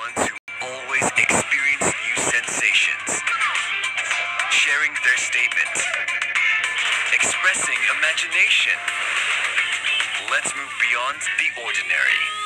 ones who always experience new sensations, sharing their statements, expressing imagination. Let's move beyond the ordinary.